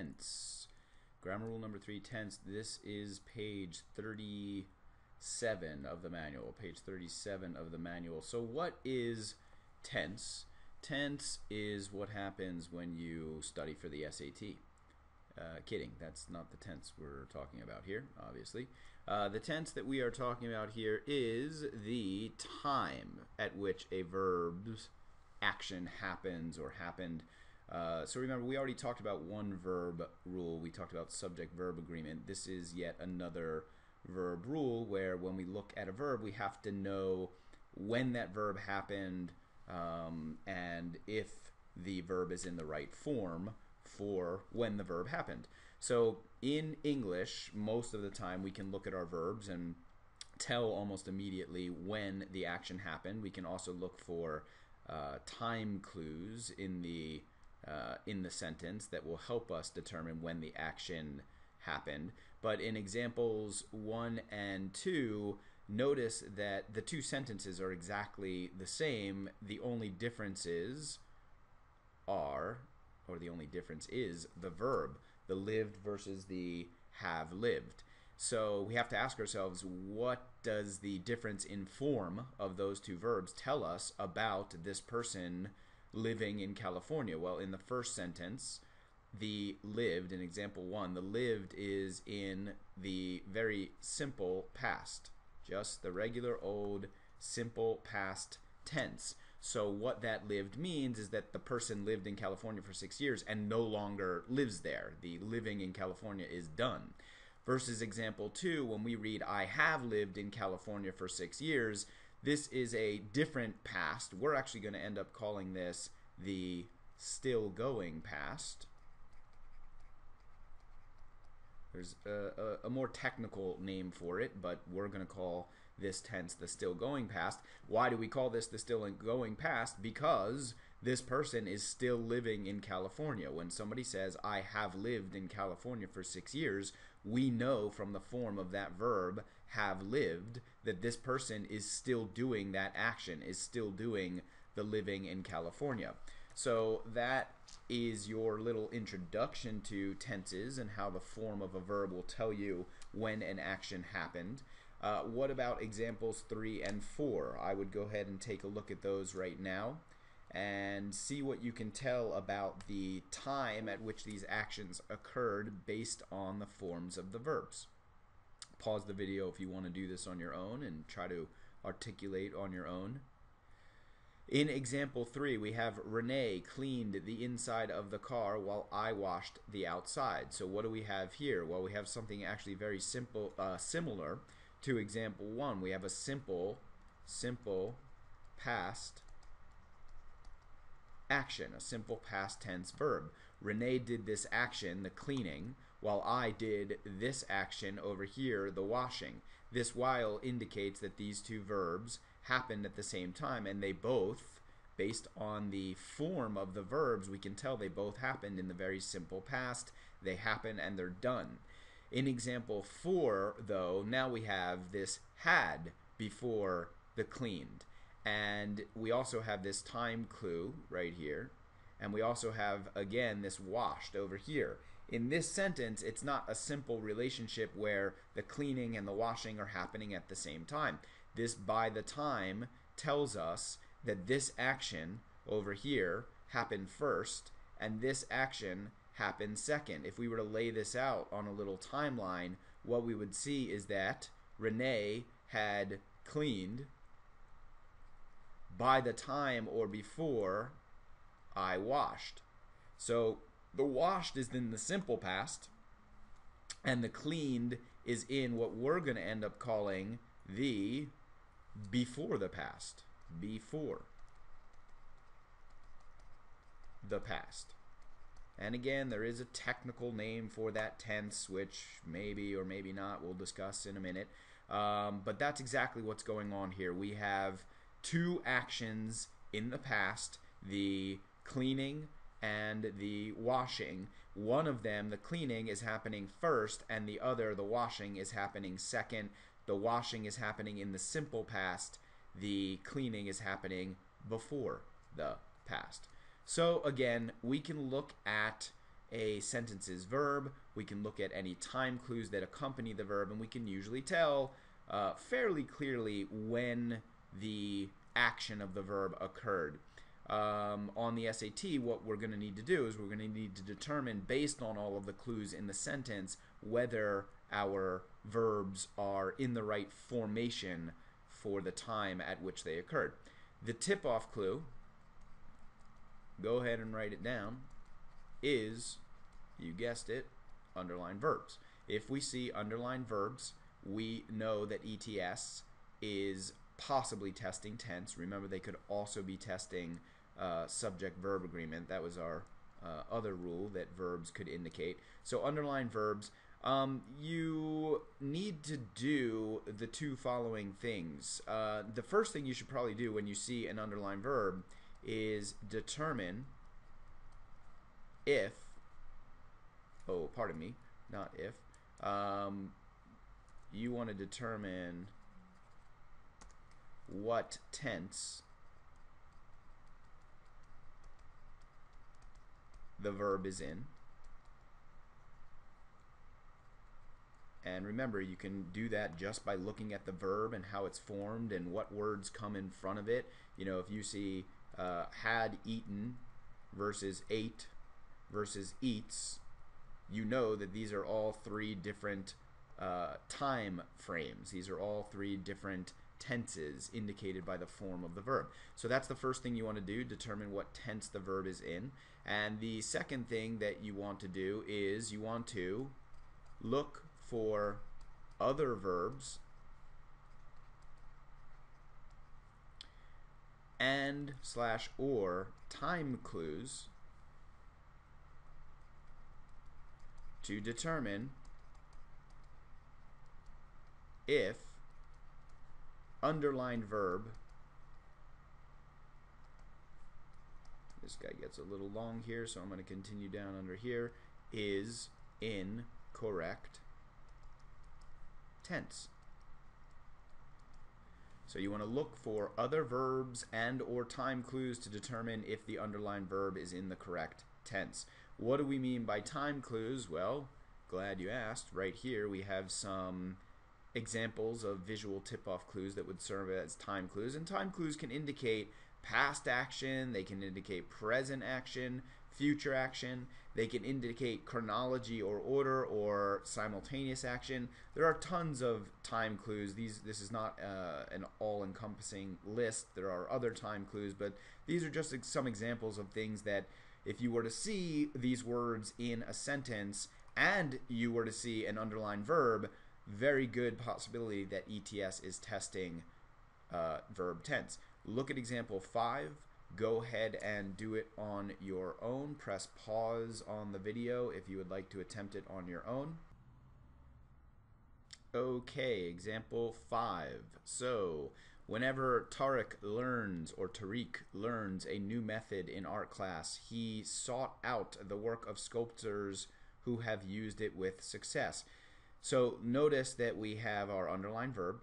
tense. Grammar rule number three, tense. This is page 37 of the manual. Page 37 of the manual. So, what is tense? Tense is what happens when you study for the SAT. Uh, kidding, that's not the tense we're talking about here, obviously. Uh, the tense that we are talking about here is the time at which a verb's action happens or happened. Uh, so remember, we already talked about one verb rule. We talked about subject verb agreement. This is yet another verb rule where when we look at a verb, we have to know when that verb happened um, and if the verb is in the right form for when the verb happened. So in English, most of the time we can look at our verbs and tell almost immediately when the action happened. We can also look for uh, time clues in the uh, in the sentence that will help us determine when the action happened. But in examples one and two, notice that the two sentences are exactly the same. The only differences are, or the only difference is, the verb, the lived versus the have lived. So we have to ask ourselves what does the difference in form of those two verbs tell us about this person living in California? Well, in the first sentence, the lived, in example one, the lived is in the very simple past, just the regular old simple past tense. So what that lived means is that the person lived in California for six years and no longer lives there. The living in California is done. Versus example two, when we read, I have lived in California for six years, this is a different past. We're actually going to end up calling this the still going past. There's a, a, a, more technical name for it, but we're going to call this tense the still going past. Why do we call this the still going past? Because this person is still living in California. When somebody says, I have lived in California for six years, we know from the form of that verb have lived that this person is still doing that action, is still doing the living in California. So that is your little introduction to tenses and how the form of a verb will tell you when an action happened. Uh, what about examples 3 and 4? I would go ahead and take a look at those right now and see what you can tell about the time at which these actions occurred based on the forms of the verbs. Pause the video if you want to do this on your own and try to articulate on your own. In example 3, we have Renee cleaned the inside of the car while I washed the outside. So what do we have here? Well, we have something actually very simple, uh, similar to example 1. We have a simple, simple past action, a simple past tense verb. Renee did this action, the cleaning, while I did this action over here, the washing. This while indicates that these two verbs happened at the same time and they both, based on the form of the verbs, we can tell they both happened in the very simple past. They happen and they're done. In example 4, though, now we have this had before the cleaned. And we also have this time clue right here. And we also have, again, this washed over here. In this sentence, it's not a simple relationship where the cleaning and the washing are happening at the same time. This by the time tells us that this action over here happened first and this action happened second. If we were to lay this out on a little timeline, what we would see is that Renee had cleaned by the time or before I washed. So the washed is in the simple past, and the cleaned is in what we're going to end up calling the before the past. Before the past. And again, there is a technical name for that tense, which maybe or maybe not we'll discuss in a minute. Um, but that's exactly what's going on here. We have two actions in the past the cleaning and the washing. One of them, the cleaning, is happening first, and the other, the washing, is happening second. The washing is happening in the simple past, the cleaning is happening before the past. So, again, we can look at a sentence's verb. We can look at any time clues that accompany the verb, and we can usually tell uh, fairly clearly when the action of the verb occurred. Um, on the SAT, what we're going to need to do is we're going to need to determine, based on all of the clues in the sentence, whether our verbs are in the right formation for the time at which they occurred. The tip off clue, go ahead and write it down, is, you guessed it, underlined verbs. If we see underlined verbs, we know that ETS is possibly testing tense. Remember, they could also be testing uh, subject-verb agreement. That was our uh, other rule that verbs could indicate. So underline verbs, um, you need to do the two following things. Uh, the first thing you should probably do when you see an underlined verb is determine if, oh, pardon me, not if, um, you want to determine what tense the verb is in. And remember, you can do that just by looking at the verb and how it's formed and what words come in front of it. You know, if you see uh, had eaten versus ate versus eats, you know that these are all three different uh, time frames. These are all three different tenses indicated by the form of the verb. So that's the first thing you want to do, determine what tense the verb is in. And the second thing that you want to do is you want to look for other verbs and slash or time clues to determine if underlined verb. This guy gets a little long here so I'm going to continue down under here. Is in correct tense. So you want to look for other verbs and or time clues to determine if the underlined verb is in the correct tense. What do we mean by time clues? Well glad you asked. Right here we have some examples of visual tip-off clues that would serve as time clues. And time clues can indicate past action, they can indicate present action, future action, they can indicate chronology or order or simultaneous action. There are tons of time clues. These This is not uh, an all-encompassing list. There are other time clues, but these are just some examples of things that if you were to see these words in a sentence and you were to see an underlined verb, very good possibility that ETS is testing uh, verb tense. Look at example 5. Go ahead and do it on your own. Press pause on the video if you would like to attempt it on your own. Okay, example 5. So, whenever Tariq learns or Tariq learns a new method in art class, he sought out the work of sculptors who have used it with success. So notice that we have our underlying verb.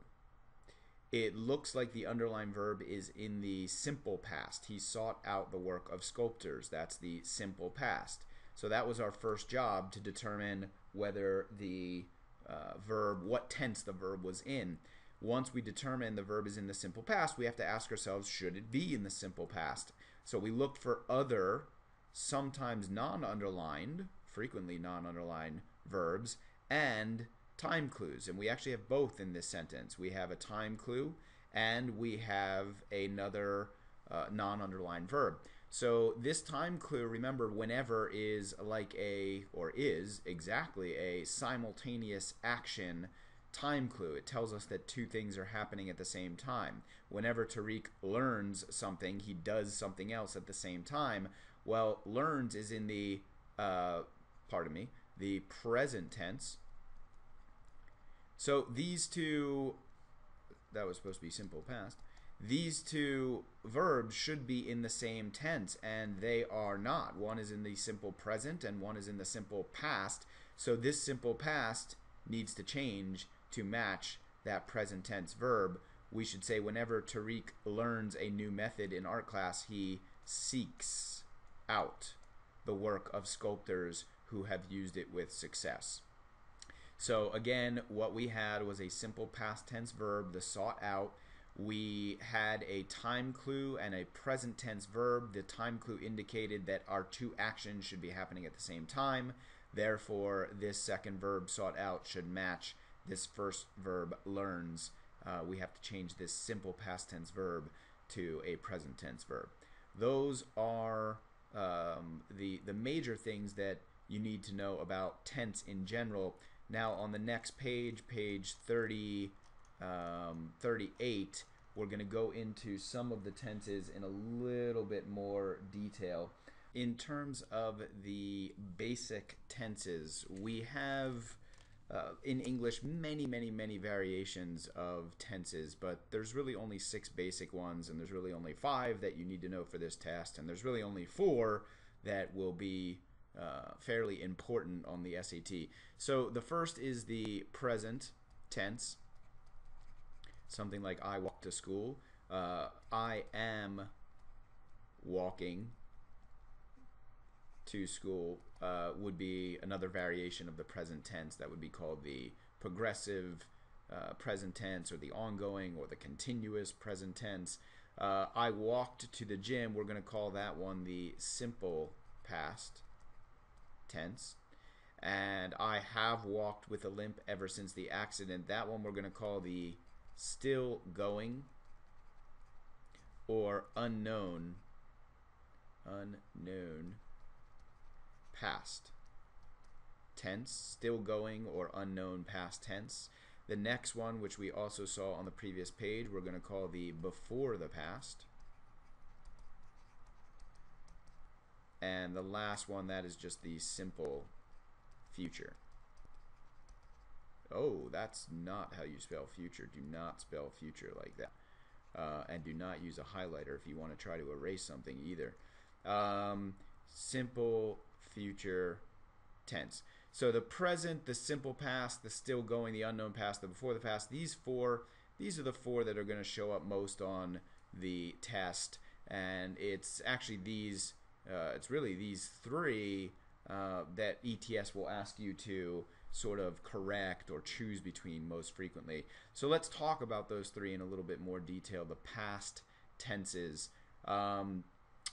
It looks like the underlying verb is in the simple past. He sought out the work of sculptors. That's the simple past. So that was our first job to determine whether the uh, verb, what tense the verb was in. Once we determine the verb is in the simple past, we have to ask ourselves, should it be in the simple past? So we looked for other, sometimes non-underlined, frequently non-underlined verbs, and time clues. And we actually have both in this sentence. We have a time clue and we have another uh, non-underlined verb. So this time clue, remember, whenever is like a, or is exactly a simultaneous action time clue. It tells us that two things are happening at the same time. Whenever Tariq learns something, he does something else at the same time. Well, learns is in the, uh, pardon me, the present tense. So these two, that was supposed to be simple past, these two verbs should be in the same tense, and they are not. One is in the simple present, and one is in the simple past. So this simple past needs to change to match that present tense verb. We should say whenever Tariq learns a new method in art class, he seeks out the work of sculptors who have used it with success. So again, what we had was a simple past tense verb, the sought out. We had a time clue and a present tense verb. The time clue indicated that our two actions should be happening at the same time. Therefore, this second verb sought out should match this first verb learns. Uh, we have to change this simple past tense verb to a present tense verb. Those are um, the the major things that you need to know about tense in general. Now on the next page, page 30, um, 38, we're going to go into some of the tenses in a little bit more detail. In terms of the basic tenses, we have uh, in English many, many, many variations of tenses, but there's really only six basic ones, and there's really only five that you need to know for this test, and there's really only four that will be uh, fairly important on the SAT. So the first is the present tense, something like I walk to school. Uh, I am walking to school uh, would be another variation of the present tense that would be called the progressive uh, present tense or the ongoing or the continuous present tense. Uh, I walked to the gym, we're going to call that one the simple past tense. And I have walked with a limp ever since the accident. That one we're going to call the still going or unknown unknown past tense, still going or unknown past tense. The next one, which we also saw on the previous page, we're going to call the before the past. And the last one, that is just the simple future. Oh, that's not how you spell future. Do not spell future like that. Uh, and do not use a highlighter if you want to try to erase something either. Um, simple future tense. So the present, the simple past, the still going, the unknown past, the before the past, these four, these are the four that are going to show up most on the test. And it's actually these, uh, it's really these three uh, that ETS will ask you to sort of correct or choose between most frequently. So let's talk about those three in a little bit more detail. The past tenses. Um,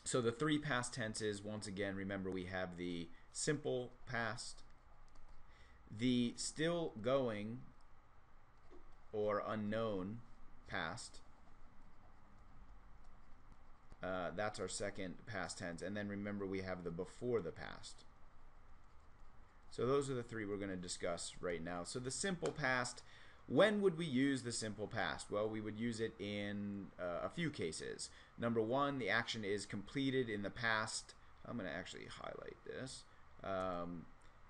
so the three past tenses, once again, remember we have the simple past, the still going or unknown past. Uh, that's our second past tense. And then remember we have the before the past. So those are the three we're going to discuss right now. So the simple past, when would we use the simple past? Well, we would use it in uh, a few cases. Number one, the action is completed in the past. I'm going to actually highlight this. Um,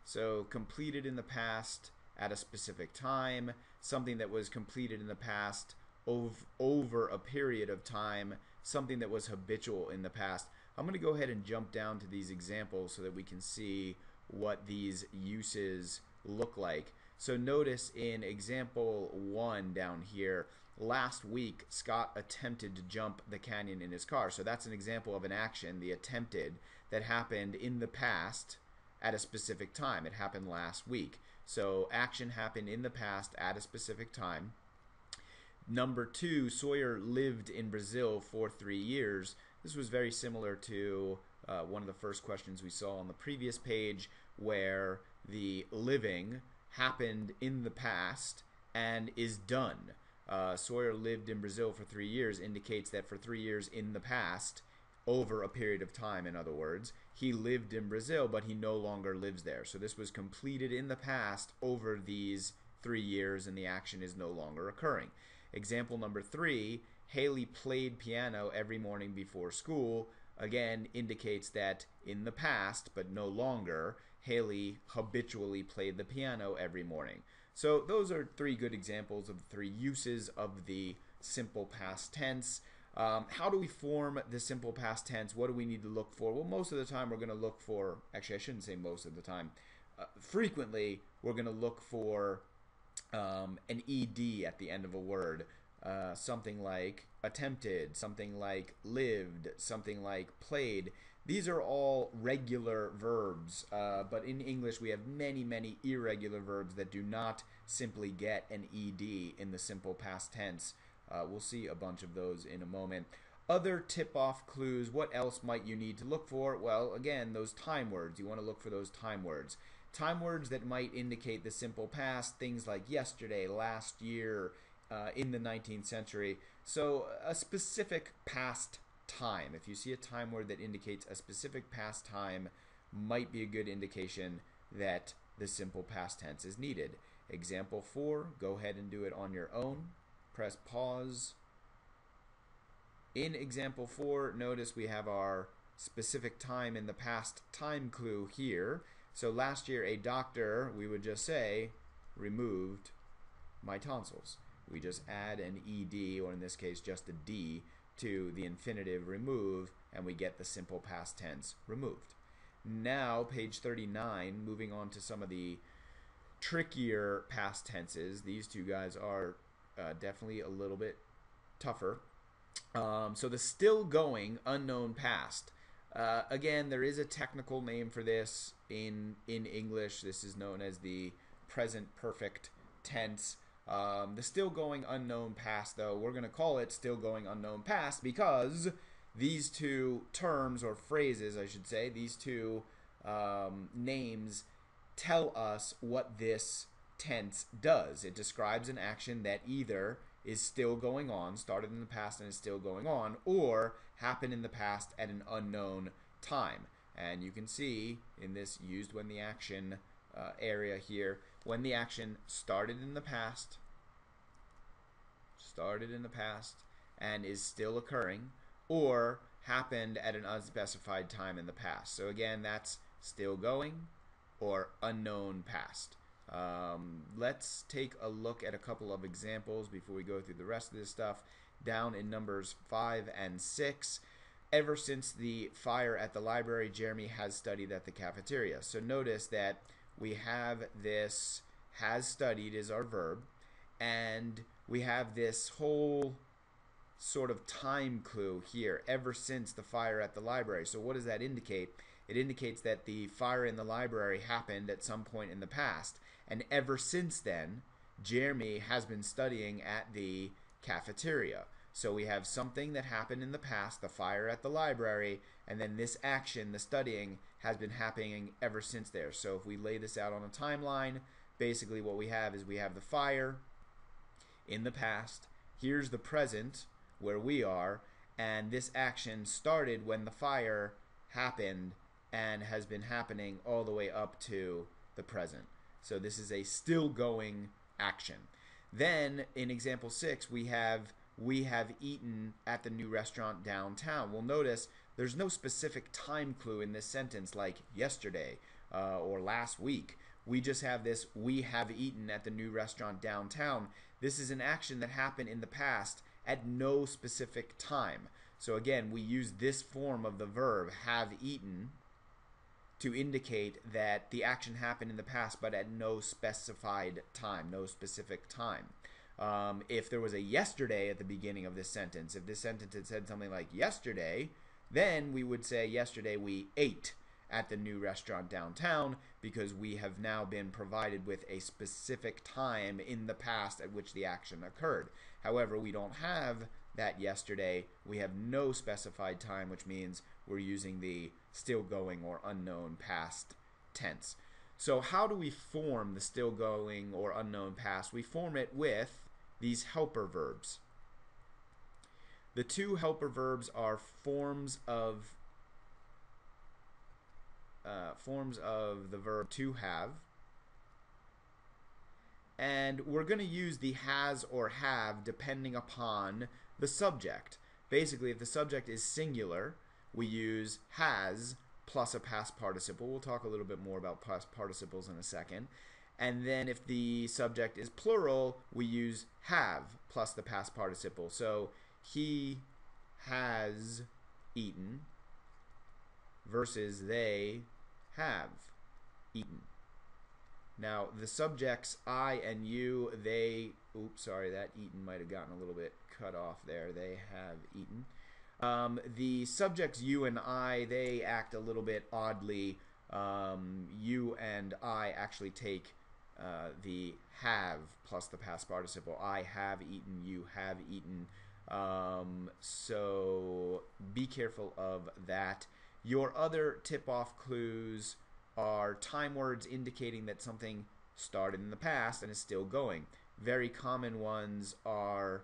so completed in the past at a specific time, something that was completed in the past ov- over a period of time, something that was habitual in the past. I'm going to go ahead and jump down to these examples so that we can see what these uses look like. So notice in example one down here, last week Scott attempted to jump the canyon in his car. So that's an example of an action, the attempted, that happened in the past at a specific time. It happened last week. So action happened in the past at a specific time. Number two, Sawyer lived in Brazil for three years. This was very similar to uh, one of the first questions we saw on the previous page, where the living happened in the past and is done. Uh, Sawyer lived in Brazil for three years indicates that for three years in the past, over a period of time, in other words, he lived in Brazil, but he no longer lives there. So this was completed in the past over these three years, and the action is no longer occurring. Example number three Haley played piano every morning before school. Again, indicates that in the past, but no longer, Haley habitually played the piano every morning. So those are three good examples of the three uses of the simple past tense. Um, how do we form the simple past tense? What do we need to look for? Well, most of the time we're going to look for, actually, I shouldn't say most of the time. Uh, frequently, we're going to look for um, an ed at the end of a word. Uh, something like attempted, something like lived, something like played. these are all regular verbs, uh, but in English we have many, many irregular verbs that do not simply get an ed in the simple past tense. Uh, we'll see a bunch of those in a moment. Other tip-off clues, what else might you need to look for? Well, again, those time words. You want to look for those time words. Time words that might indicate the simple past, things like yesterday, last year, uh, in the 19th century. So a specific past time. If you see a time word that indicates a specific past time, might be a good indication that the simple past tense is needed. Example 4, go ahead and do it on your own. Press pause. In example 4, notice we have our specific time in the past time clue here. So last year a doctor, we would just say, removed my tonsils. We just add an ed, or in this case just a d, to the infinitive remove and we get the simple past tense removed. Now, page 39, moving on to some of the trickier past tenses. These two guys are uh, definitely a little bit tougher. Um, so the still going unknown past. Uh, again, there is a technical name for this in in English. This is known as the present perfect tense. Um, the still going unknown past, though, we're going to call it still going unknown past because these two terms or phrases, I should say, these two um, names tell us what this tense does. It describes an action that either is still going on, started in the past and is still going on, or happened in the past at an unknown time. And you can see in this used when the action uh, area here when the action started in the past, started in the past, and is still occurring, or happened at an unspecified time in the past. So again, that's still going or unknown past. Um, let's take a look at a couple of examples before we go through the rest of this stuff. Down in numbers 5 and 6, ever since the fire at the library, Jeremy has studied at the cafeteria. So notice that we have this has studied is our verb, and we have this whole sort of time clue here ever since the fire at the library. So what does that indicate? It indicates that the fire in the library happened at some point in the past, and ever since then, Jeremy has been studying at the cafeteria. So we have something that happened in the past, the fire at the library, and then this action, the studying, has been happening ever since there. So if we lay this out on a timeline, basically what we have is we have the fire in the past. Here's the present where we are, and this action started when the fire happened and has been happening all the way up to the present. So this is a still going action. Then in example 6 we have we have eaten at the new restaurant downtown. Well notice there's no specific time clue in this sentence like yesterday uh, or last week. We just have this, we have eaten at the new restaurant downtown. This is an action that happened in the past at no specific time. So again, we use this form of the verb, have eaten, to indicate that the action happened in the past but at no specified time, no specific time. Um, if there was a yesterday at the beginning of this sentence, if this sentence had said something like yesterday, then we would say yesterday we ate at the new restaurant downtown because we have now been provided with a specific time in the past at which the action occurred. However, we don't have that yesterday. We have no specified time, which means we're using the still going or unknown past tense. So how do we form the still going or unknown past? We form it with these helper verbs. The two helper verbs are forms of uh, forms of the verb to have. And we're going to use the has or have depending upon the subject. Basically, if the subject is singular, we use has plus a past participle. We'll talk a little bit more about past participles in a second. And then if the subject is plural, we use have plus the past participle. So he has eaten versus they have eaten. Now, the subjects I and you, they, oops, sorry, that eaten might have gotten a little bit cut off there. They have eaten. Um, the subjects you and I, they act a little bit oddly. Um, you and I actually take uh, the have plus the past participle. I have eaten, you have eaten. Um, so be careful of that. Your other tip off clues are time words indicating that something started in the past and is still going. Very common ones are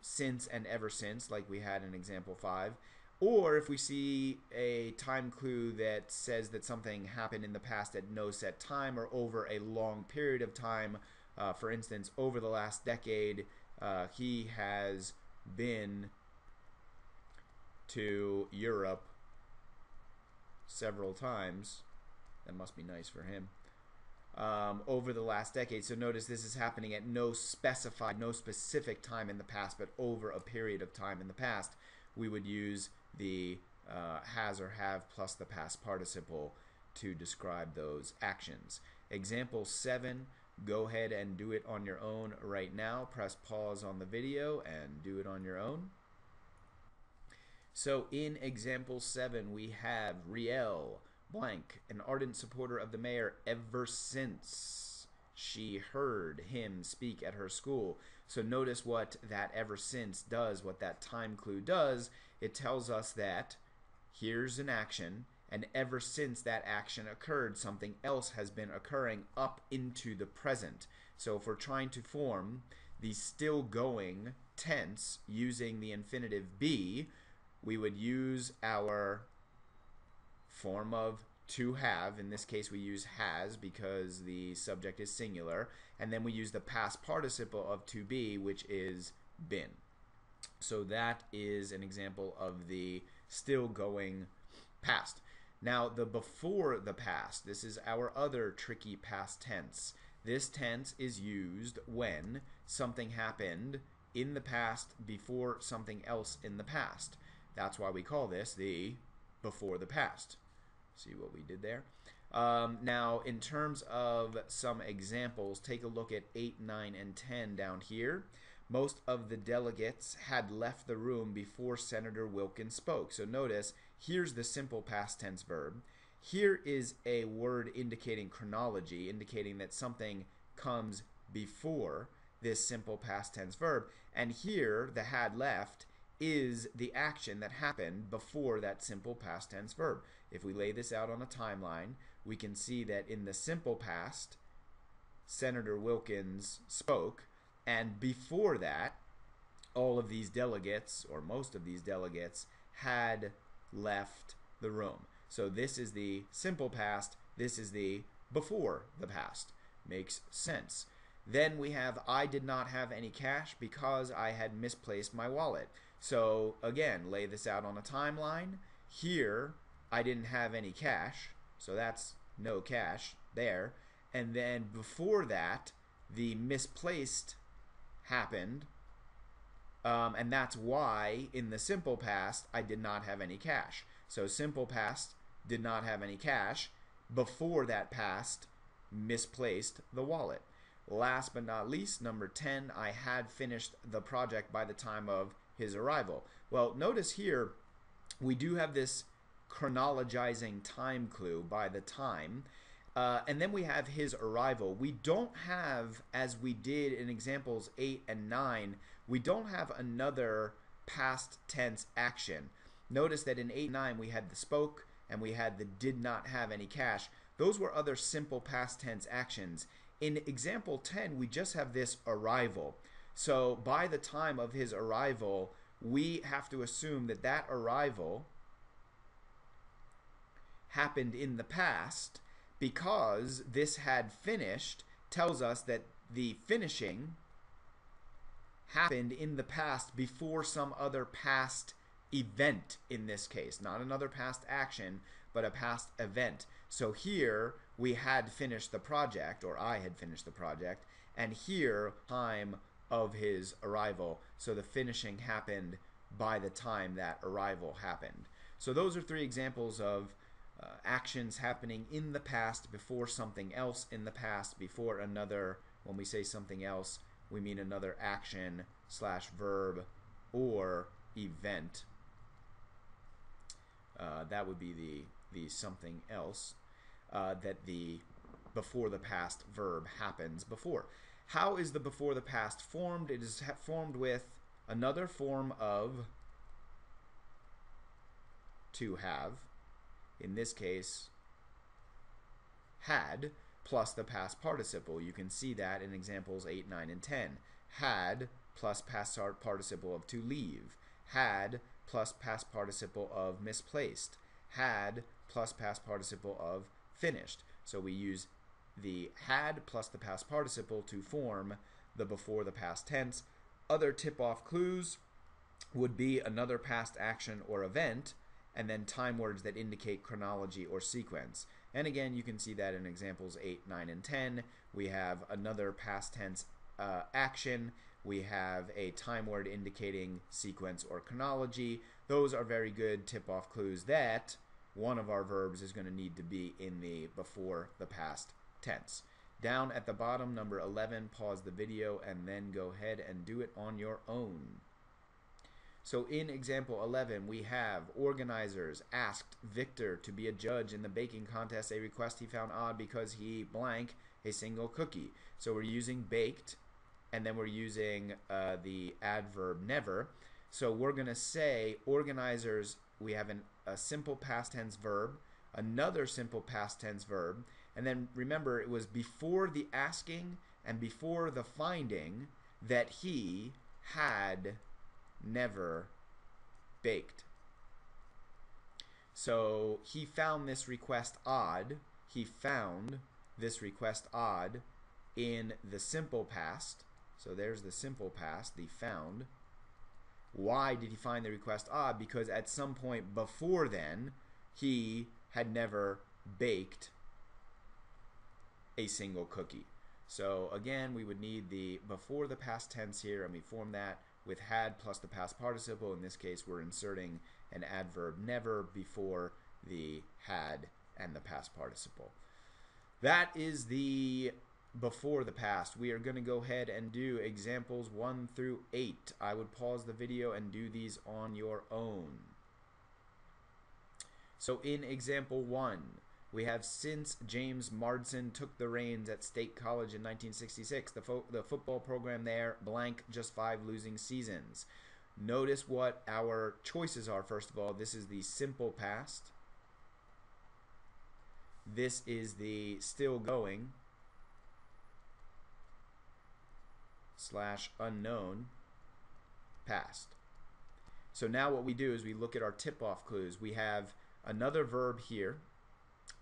since and ever since, like we had in example 5. Or if we see a time clue that says that something happened in the past at no set time or over a long period of time, uh, for instance, over the last decade, uh, he has been to Europe several times. That must be nice for him um, over the last decade. So notice this is happening at no specified, no specific time in the past, but over a period of time in the past. We would use the uh, has or have plus the past participle to describe those actions. Example 7, go ahead and do it on your own right now. Press pause on the video and do it on your own. So in example 7, we have Riel blank, an ardent supporter of the mayor ever since she heard him speak at her school. So notice what that ever since does, what that time clue does. It tells us that here's an action, and ever since that action occurred, something else has been occurring up into the present. So if we're trying to form the still going tense using the infinitive be, we would use our form of to have. In this case, we use has because the subject is singular. And then we use the past participle of to be, which is been. So that is an example of the still going past. Now, the before the past, this is our other tricky past tense. This tense is used when something happened in the past before something else in the past. That's why we call this the before the past. See what we did there? Um, now, in terms of some examples, take a look at 8, 9, and 10 down here. Most of the delegates had left the room before Senator Wilkins spoke. So notice, here's the simple past tense verb. Here is a word indicating chronology, indicating that something comes before this simple past tense verb. And here, the had left is the action that happened before that simple past tense verb. If we lay this out on a timeline, we can see that in the simple past, Senator Wilkins spoke, and before that, all of these delegates, or most of these delegates, had left the room. So this is the simple past, this is the before the past. Makes sense. Then we have I did not have any cash because I had misplaced my wallet. So again, lay this out on a timeline. Here, I didn't have any cash, so that's no cash there. And then before that, the misplaced happened, um, and that's why in the simple past I did not have any cash. So simple past did not have any cash. Before that past, misplaced the wallet. Last but not least, number 10, I had finished the project by the time of his arrival. Well, notice here we do have this chronologizing time clue by the time. Uh, and then we have his arrival. We don't have, as we did in examples 8 and 9, we don't have another past tense action. Notice that in 8 and 9 we had the spoke and we had the did not have any cash. Those were other simple past tense actions. In example 10, we just have this arrival. So by the time of his arrival, we have to assume that that arrival happened in the past because this had finished tells us that the finishing happened in the past before some other past event in this case not another past action but a past event so here we had finished the project or I had finished the project and here time of his arrival. So the finishing happened by the time that arrival happened. So those are three examples of uh, actions happening in the past before something else in the past before another. When we say something else, we mean another action slash verb or event. Uh, that would be the the something else uh, that the before the past verb happens before. How is the before the past formed? It is formed with another form of to have. In this case, had plus the past participle. You can see that in examples 8, 9, and 10. Had plus past participle of to leave. Had plus past participle of misplaced. Had plus past participle of finished. So we use the had plus the past participle to form the before the past tense. Other tip-off clues would be another past action or event, and then time words that indicate chronology or sequence. And again, you can see that in examples 8, 9, and 10. We have another past tense uh, action. We have a time word indicating sequence or chronology. Those are very good tip-off clues that one of our verbs is going to need to be in the before the past tense. Down at the bottom, number 11, pause the video and then go ahead and do it on your own. So in example 11, we have organizers asked Victor to be a judge in the baking contest, a request he found odd because he blank a single cookie. So we're using baked, and then we're using uh, the adverb never. So we're going to say organizers, we have an, a simple past tense verb, another simple past tense verb, and then remember it was before the asking and before the finding that he had never baked. So he found this request odd. He found this request odd in the simple past. So there's the simple past, the found. Why did he find the request odd? Because at some point before then, he had never baked a single cookie. So again, we would need the before the past tense here, and we form that with had plus the past participle. In this case, we're inserting an adverb never before the had and the past participle. That is the before the past. We are going to go ahead and do examples 1 through 8. I would pause the video and do these on your own. So in example 1, we have since James Marsden took the reins at State College in 1966, the, fo the football program there, blank, just five losing seasons. Notice what our choices are, first of all. This is the simple past. This is the still going slash unknown past. So now what we do is we look at our tip-off clues. We have another verb here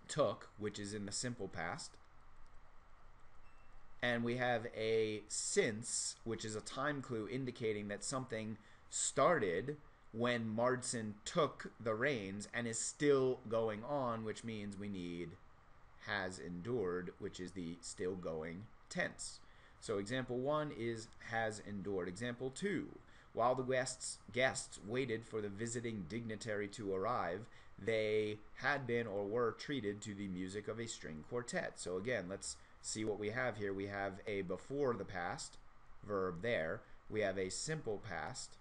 took, which is in the simple past. And we have a since, which is a time clue indicating that something started when Marsden took the reins and is still going on, which means we need has endured, which is the still going tense. So example one is has endured. Example two, while the guests guests waited for the visiting dignitary to arrive, they had been or were treated to the music of a string quartet. So again, let's see what we have here. We have a before the past verb there. We have a simple past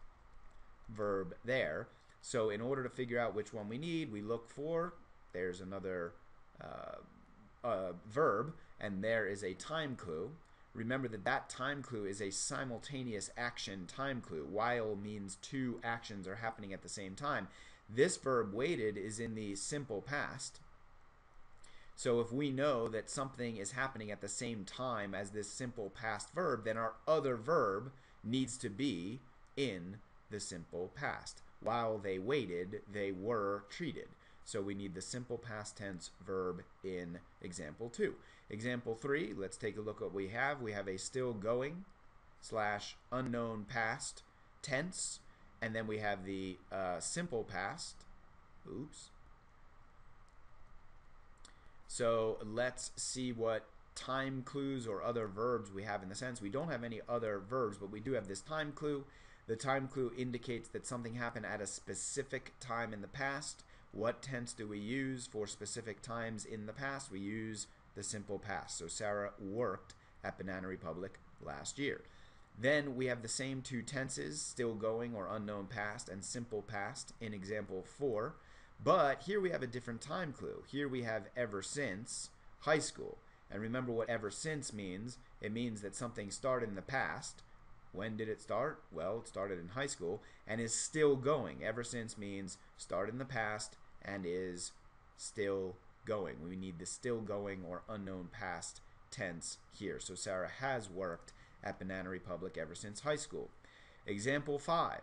verb there. So in order to figure out which one we need, we look for, there's another uh, uh, verb, and there is a time clue. Remember that that time clue is a simultaneous action time clue. While means two actions are happening at the same time. This verb waited is in the simple past. So if we know that something is happening at the same time as this simple past verb, then our other verb needs to be in the simple past. While they waited, they were treated. So we need the simple past tense verb in example 2. Example 3, let's take a look at what we have. We have a still going slash unknown past tense and then we have the uh, simple past. Oops. So let's see what time clues or other verbs we have in the sense. We don't have any other verbs, but we do have this time clue. The time clue indicates that something happened at a specific time in the past. What tense do we use for specific times in the past? We use the simple past. So Sarah worked at Banana Republic last year. Then we have the same two tenses, still going or unknown past and simple past in example 4. But here we have a different time clue. Here we have ever since high school. And remember what ever since means. It means that something started in the past. When did it start? Well, it started in high school and is still going. Ever since means started in the past and is still going. We need the still going or unknown past tense here. So Sarah has worked at Banana Republic ever since high school. Example 5.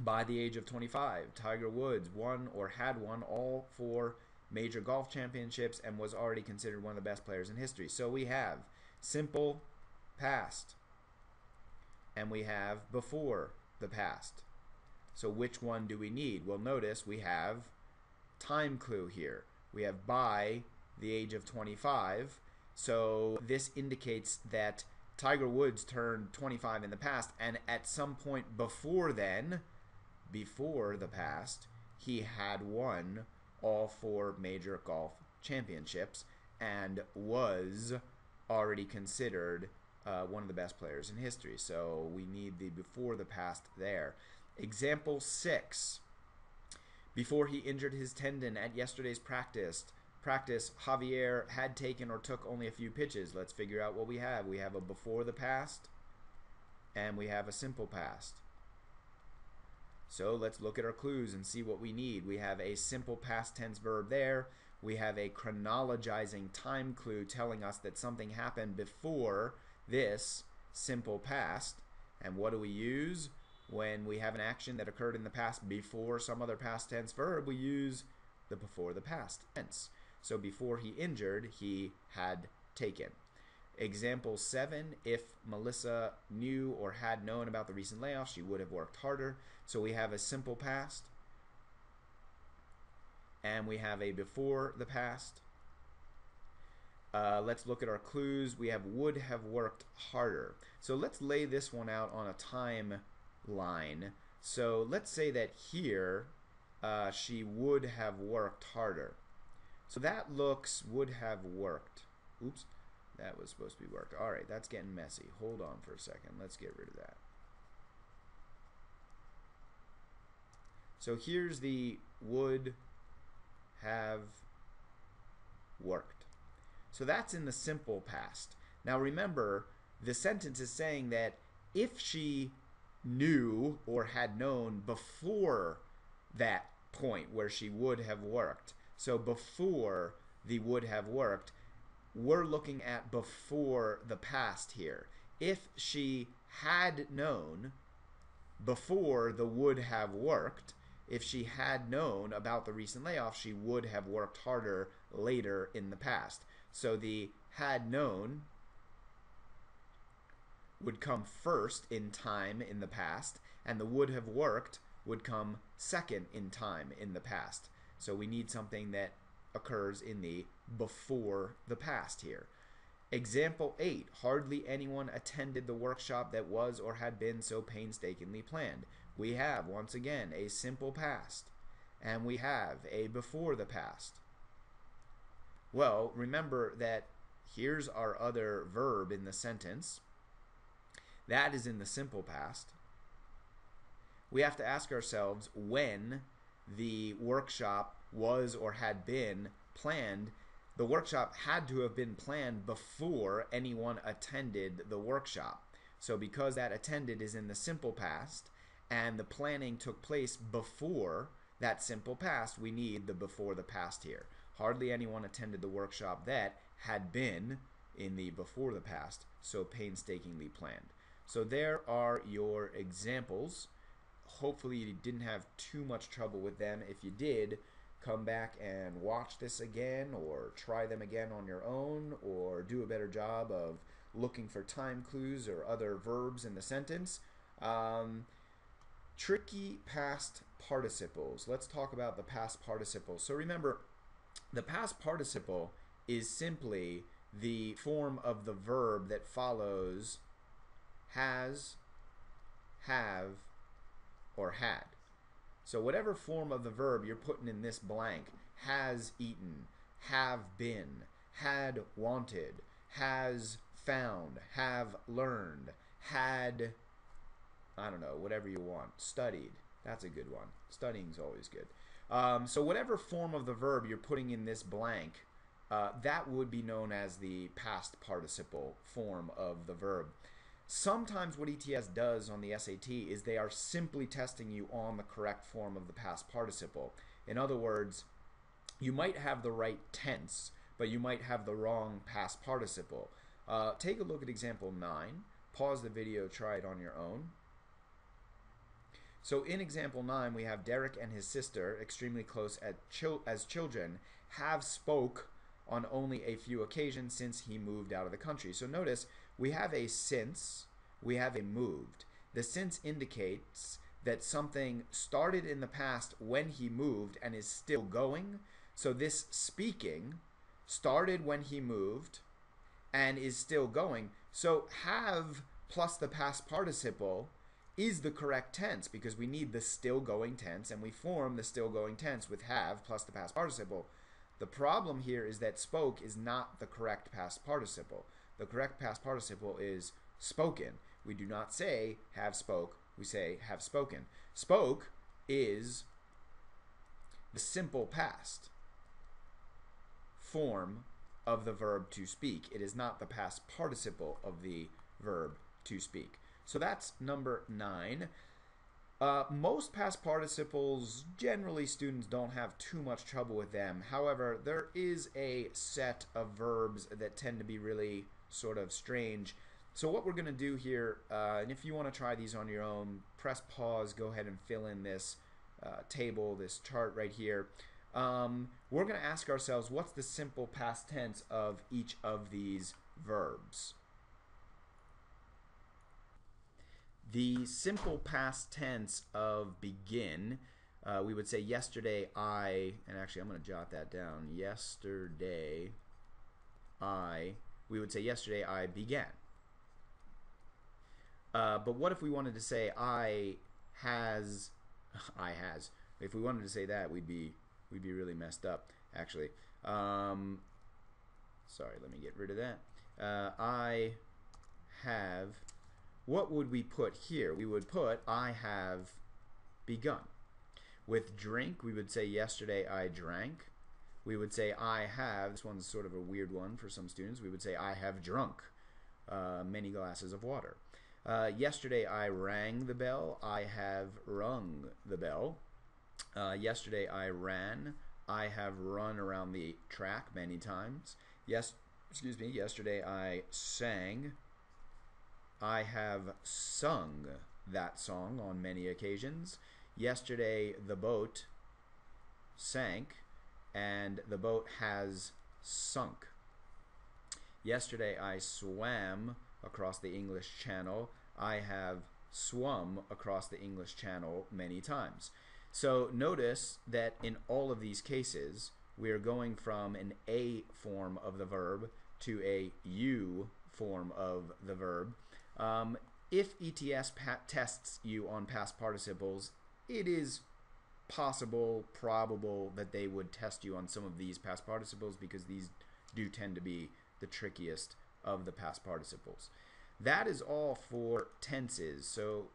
By the age of 25, Tiger Woods won or had won all four major golf championships and was already considered one of the best players in history. So we have simple past and we have before the past. So which one do we need? Well, notice we have time clue here. We have by the age of 25. So this indicates that Tiger Woods turned 25 in the past, and at some point before then, before the past, he had won all four major golf championships and was already considered uh, one of the best players in history. So we need the before the past there. Example six. Before he injured his tendon at yesterday's practice, practice, Javier had taken or took only a few pitches. Let's figure out what we have. We have a before the past and we have a simple past. So let's look at our clues and see what we need. We have a simple past tense verb there. We have a chronologizing time clue telling us that something happened before this simple past. And what do we use? When we have an action that occurred in the past before some other past tense verb, we use the before the past tense. So before he injured, he had taken. Example 7, if Melissa knew or had known about the recent layoffs, she would have worked harder. So we have a simple past, and we have a before the past. Uh, let's look at our clues. We have would have worked harder. So let's lay this one out on a timeline. So let's say that here uh, she would have worked harder. So that looks would have worked. Oops, that was supposed to be worked. All right, that's getting messy. Hold on for a second. Let's get rid of that. So here's the would have worked. So that's in the simple past. Now remember, the sentence is saying that if she knew or had known before that point where she would have worked, so before the would have worked, we're looking at before the past here. If she had known before the would have worked, if she had known about the recent layoff, she would have worked harder later in the past. So the had known would come first in time in the past, and the would have worked would come second in time in the past. So we need something that occurs in the before the past here. Example 8. Hardly anyone attended the workshop that was or had been so painstakingly planned. We have, once again, a simple past, and we have a before the past. Well, remember that here's our other verb in the sentence. That is in the simple past. We have to ask ourselves when the workshop was or had been planned, the workshop had to have been planned before anyone attended the workshop. So because that attended is in the simple past and the planning took place before that simple past, we need the before the past here. Hardly anyone attended the workshop that had been in the before the past, so painstakingly planned. So there are your examples hopefully you didn't have too much trouble with them. If you did, come back and watch this again or try them again on your own or do a better job of looking for time clues or other verbs in the sentence. Um, tricky past participles. Let's talk about the past participle. So remember, the past participle is simply the form of the verb that follows has, have, or had. So whatever form of the verb you're putting in this blank, has eaten, have been, had wanted, has found, have learned, had, I don't know, whatever you want, studied. That's a good one. Studying's always good. Um, so whatever form of the verb you're putting in this blank, uh, that would be known as the past participle form of the verb. Sometimes what ETS does on the SAT is they are simply testing you on the correct form of the past participle. In other words, you might have the right tense, but you might have the wrong past participle. Uh, take a look at example 9. Pause the video, try it on your own. So in example 9, we have Derek and his sister, extremely close chil as children, have spoke on only a few occasions since he moved out of the country. So notice we have a since, we have a moved. The since indicates that something started in the past when he moved and is still going. So this speaking started when he moved and is still going. So have plus the past participle is the correct tense because we need the still going tense and we form the still going tense with have plus the past participle. The problem here is that spoke is not the correct past participle. The correct past participle is spoken. We do not say have spoke, we say have spoken. Spoke is the simple past form of the verb to speak. It is not the past participle of the verb to speak. So that's number nine. Uh, most past participles, generally students don't have too much trouble with them. However, there is a set of verbs that tend to be really sort of strange. So what we're going to do here, uh, and if you want to try these on your own, press pause, go ahead and fill in this uh, table, this chart right here. Um, we're going to ask ourselves, what's the simple past tense of each of these verbs? The simple past tense of begin, uh, we would say yesterday I, and actually I'm going to jot that down. Yesterday I, we would say yesterday I began. Uh, but what if we wanted to say I has, I has. If we wanted to say that, we'd be we'd be really messed up. Actually, um, sorry. Let me get rid of that. Uh, I have what would we put here? We would put, I have begun. With drink, we would say, yesterday I drank. We would say, I have, this one's sort of a weird one for some students, we would say, I have drunk uh, many glasses of water. Uh, yesterday I rang the bell. I have rung the bell. Uh, yesterday I ran. I have run around the track many times. Yes, excuse me. Yesterday I sang. I have sung that song on many occasions. Yesterday, the boat sank and the boat has sunk. Yesterday, I swam across the English Channel. I have swum across the English Channel many times. So notice that in all of these cases, we are going from an A form of the verb to a U form of the verb. Um, if ETS tests you on past participles, it is possible, probable that they would test you on some of these past participles because these do tend to be the trickiest of the past participles. That is all for tenses. So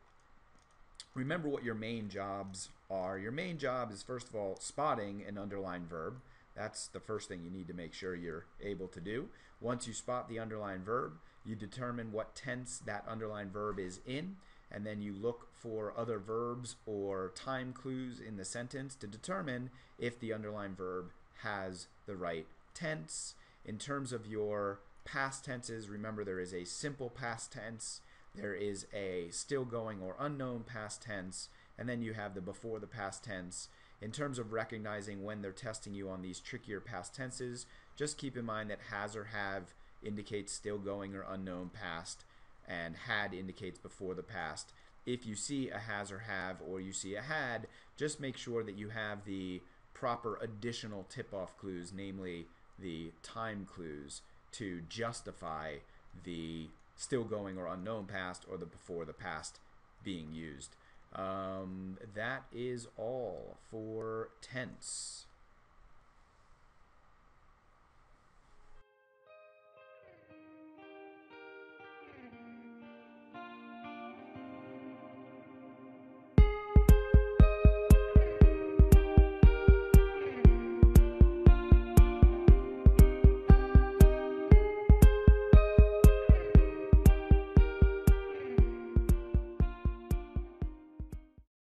remember what your main jobs are. Your main job is first of all spotting an underlined verb. That's the first thing you need to make sure you're able to do. Once you spot the underlined verb, you determine what tense that underlined verb is in, and then you look for other verbs or time clues in the sentence to determine if the underlined verb has the right tense. In terms of your past tenses, remember there is a simple past tense, there is a still going or unknown past tense, and then you have the before the past tense. In terms of recognizing when they're testing you on these trickier past tenses, just keep in mind that has or have indicates still going or unknown past, and had indicates before the past. If you see a has or have or you see a had, just make sure that you have the proper additional tip-off clues, namely the time clues, to justify the still going or unknown past or the before the past being used. Um, that is all for tense.